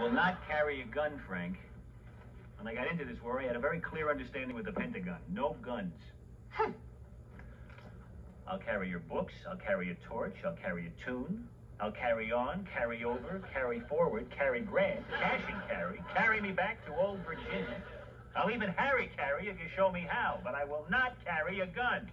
will not carry a gun, Frank. When I got into this war, I had a very clear understanding with the Pentagon. No guns. I'll carry your books. I'll carry a torch. I'll carry a tune. I'll carry on, carry over, carry forward, Cary Grant, cash and carry, carry me back to old Virginia. I'll even Harry carry if you show me how, but I will not carry a gun.